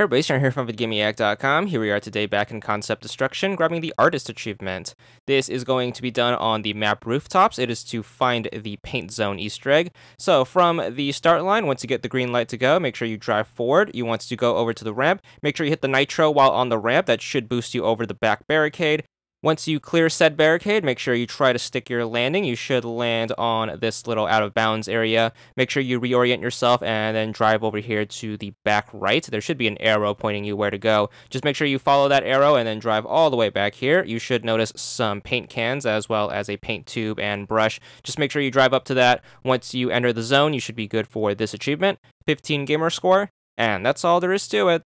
Hey everybody, Sharon here from VidGamiac.com. Here we are today back in Concept Destruction, grabbing the Artist Achievement. This is going to be done on the map rooftops. It is to find the Paint Zone Easter egg. So from the start line, once you get the green light to go, make sure you drive forward. You want to go over to the ramp. Make sure you hit the Nitro while on the ramp. That should boost you over the back barricade. Once you clear said barricade, make sure you try to stick your landing. You should land on this little out of bounds area. Make sure you reorient yourself and then drive over here to the back right. There should be an arrow pointing you where to go. Just make sure you follow that arrow and then drive all the way back here. You should notice some paint cans as well as a paint tube and brush. Just make sure you drive up to that. Once you enter the zone, you should be good for this achievement. 15 gamer score, and that's all there is to it.